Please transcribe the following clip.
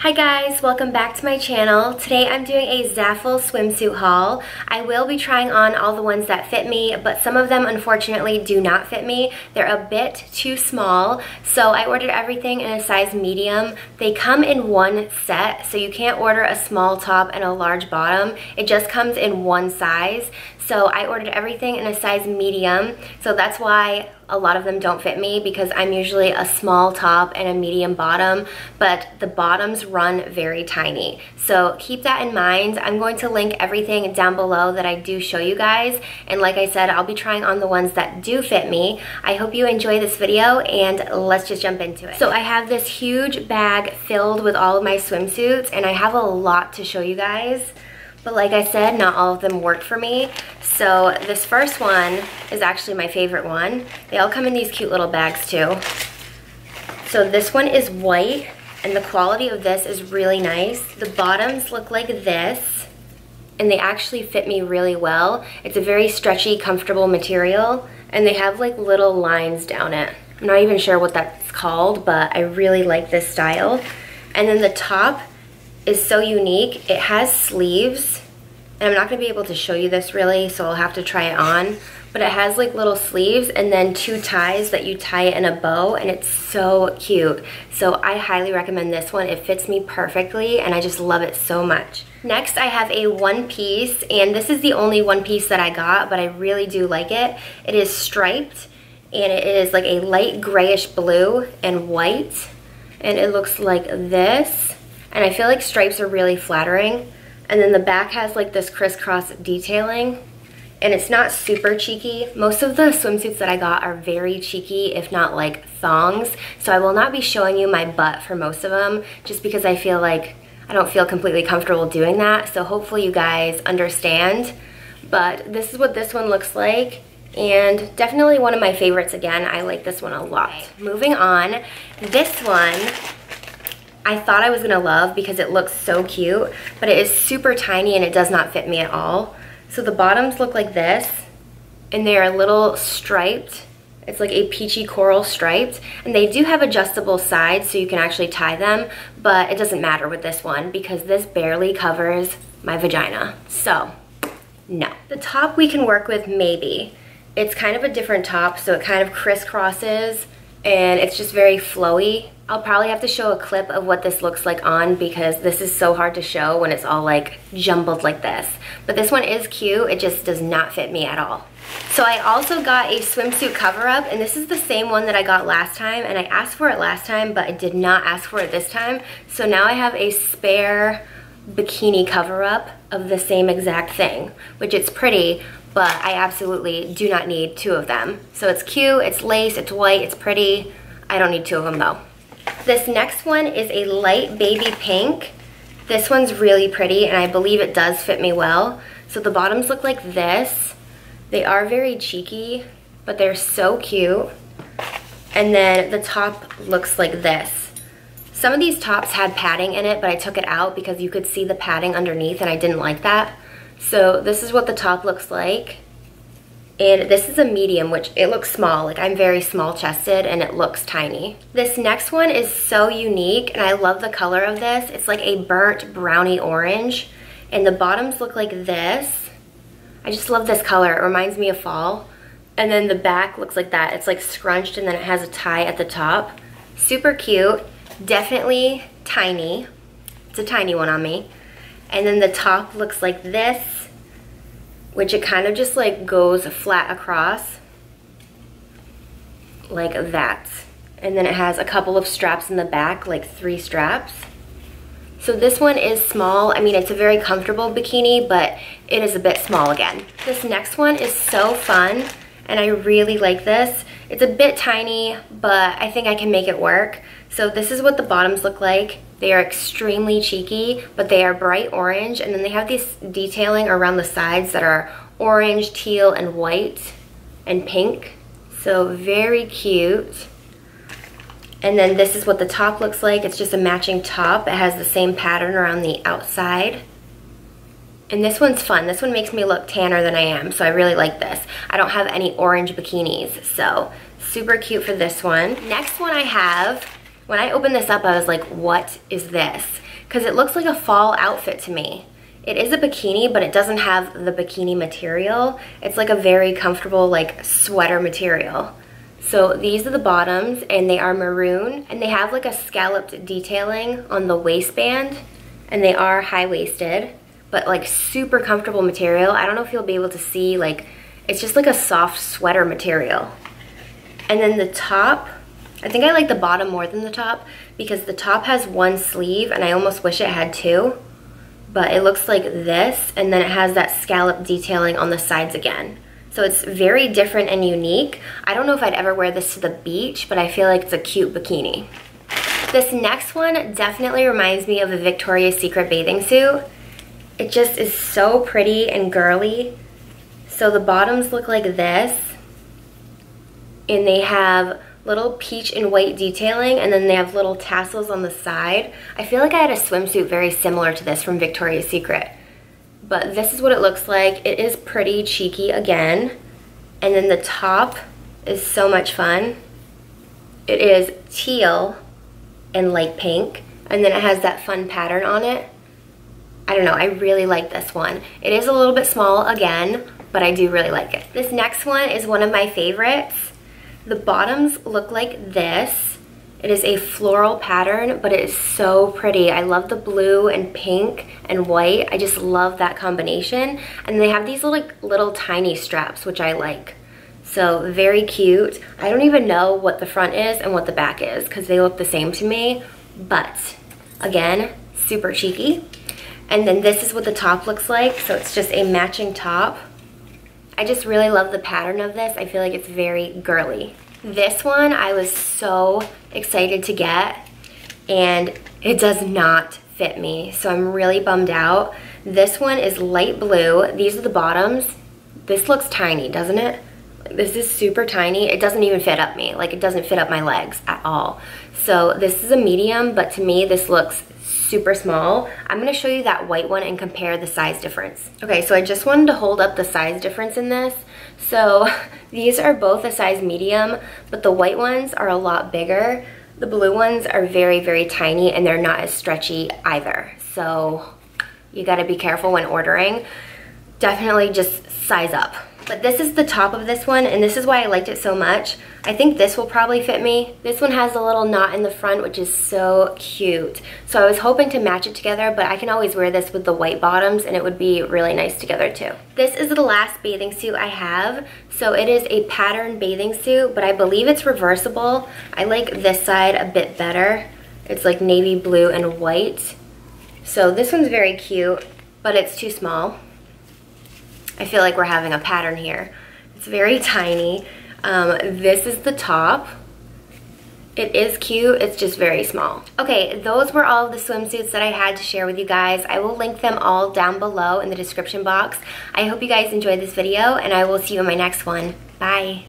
Hi guys, welcome back to my channel. Today I'm doing a Zaful swimsuit haul. I will be trying on all the ones that fit me, but some of them unfortunately do not fit me. They're a bit too small, so I ordered everything in a size medium. They come in one set, so you can't order a small top and a large bottom. It just comes in one size. So I ordered everything in a size medium. So that's why a lot of them don't fit me because I'm usually a small top and a medium bottom, but the bottoms run very tiny. So keep that in mind. I'm going to link everything down below that I do show you guys. And like I said, I'll be trying on the ones that do fit me. I hope you enjoy this video and let's just jump into it. So I have this huge bag filled with all of my swimsuits and I have a lot to show you guys. But like I said, not all of them work for me. So this first one is actually my favorite one. They all come in these cute little bags too. So this one is white and the quality of this is really nice. The bottoms look like this and they actually fit me really well. It's a very stretchy, comfortable material and they have like little lines down it. I'm not even sure what that's called, but I really like this style. And then the top is so unique. It has sleeves, and I'm not gonna be able to show you this really, so I'll have to try it on. But it has like little sleeves and then two ties that you tie it in a bow and it's so cute. So I highly recommend this one. It fits me perfectly and I just love it so much. Next I have a one piece and this is the only one piece that I got but I really do like it. It is striped and it is like a light grayish blue and white and it looks like this and I feel like stripes are really flattering. And then the back has like this crisscross detailing and it's not super cheeky. Most of the swimsuits that I got are very cheeky, if not like thongs. So I will not be showing you my butt for most of them just because I feel like I don't feel completely comfortable doing that. So hopefully you guys understand. But this is what this one looks like and definitely one of my favorites again. I like this one a lot. Moving on, this one I thought I was gonna love because it looks so cute, but it is super tiny and it does not fit me at all. So the bottoms look like this, and they are a little striped. It's like a peachy coral striped, and they do have adjustable sides so you can actually tie them, but it doesn't matter with this one because this barely covers my vagina. So, no. The top we can work with maybe. It's kind of a different top, so it kind of crisscrosses, and it's just very flowy I'll probably have to show a clip of what this looks like on because this is so hard to show when it's all like jumbled like this. But this one is cute, it just does not fit me at all. So I also got a swimsuit cover up and this is the same one that I got last time and I asked for it last time but I did not ask for it this time. So now I have a spare bikini cover up of the same exact thing, which it's pretty, but I absolutely do not need two of them. So it's cute, it's lace, it's white, it's pretty. I don't need two of them though. This next one is a light baby pink. This one's really pretty and I believe it does fit me well. So the bottoms look like this. They are very cheeky, but they're so cute. And then the top looks like this. Some of these tops had padding in it, but I took it out because you could see the padding underneath and I didn't like that. So this is what the top looks like. And this is a medium, which it looks small. Like I'm very small chested and it looks tiny. This next one is so unique and I love the color of this. It's like a burnt brownie orange and the bottoms look like this. I just love this color. It reminds me of fall. And then the back looks like that. It's like scrunched and then it has a tie at the top. Super cute. Definitely tiny. It's a tiny one on me. And then the top looks like this which it kind of just like goes flat across like that. And then it has a couple of straps in the back, like three straps. So this one is small. I mean, it's a very comfortable bikini, but it is a bit small again. This next one is so fun, and I really like this. It's a bit tiny, but I think I can make it work. So this is what the bottoms look like. They are extremely cheeky, but they are bright orange, and then they have this detailing around the sides that are orange, teal, and white, and pink. So very cute. And then this is what the top looks like. It's just a matching top. It has the same pattern around the outside. And this one's fun. This one makes me look tanner than I am, so I really like this. I don't have any orange bikinis, so super cute for this one. Next one I have When I opened this up, I was like, what is this? Because it looks like a fall outfit to me. It is a bikini, but it doesn't have the bikini material. It's like a very comfortable like sweater material. So these are the bottoms and they are maroon and they have like a scalloped detailing on the waistband and they are high-waisted but like super comfortable material. I don't know if you'll be able to see like it's just like a soft sweater material. And then the top, I think I like the bottom more than the top because the top has one sleeve and I almost wish it had two but it looks like this and then it has that scallop detailing on the sides again. So it's very different and unique. I don't know if I'd ever wear this to the beach, but I feel like it's a cute bikini. This next one definitely reminds me of a Victoria's Secret bathing suit. It just is so pretty and girly. So the bottoms look like this. And they have little peach and white detailing and then they have little tassels on the side. I feel like I had a swimsuit very similar to this from Victoria's Secret. But this is what it looks like. It is pretty cheeky again. And then the top is so much fun. It is teal and light pink. And then it has that fun pattern on it. I don't know, I really like this one. It is a little bit small again, but I do really like it. This next one is one of my favorites. The bottoms look like this. It is a floral pattern, but it is so pretty. I love the blue and pink and white. I just love that combination. And they have these little, little tiny straps, which I like. So very cute. I don't even know what the front is and what the back is because they look the same to me. But again, super cheeky. And then this is what the top looks like. So it's just a matching top. I just really love the pattern of this. I feel like it's very girly. This one I was so excited to get and it does not fit me. So I'm really bummed out. This one is light blue. These are the bottoms. This looks tiny, doesn't it? This is super tiny. It doesn't even fit up me. Like it doesn't fit up my legs at all. So this is a medium, but to me this looks super small. I'm gonna show you that white one and compare the size difference. Okay, so I just wanted to hold up the size difference in this. So these are both a size medium, but the white ones are a lot bigger. The blue ones are very, very tiny and they're not as stretchy either. So you gotta be careful when ordering. Definitely just size up. But this is the top of this one, and this is why I liked it so much. I think this will probably fit me. This one has a little knot in the front, which is so cute. So I was hoping to match it together, but I can always wear this with the white bottoms, and it would be really nice together too. This is the last bathing suit I have. So it is a pattern bathing suit, but I believe it's reversible. I like this side a bit better. It's like navy blue and white. So this one's very cute, but it's too small. I feel like we're having a pattern here. It's very tiny. Um, this is the top. It is cute, it's just very small. Okay, those were all the swimsuits that I had to share with you guys. I will link them all down below in the description box. I hope you guys enjoyed this video and I will see you in my next one. Bye.